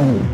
Whoa.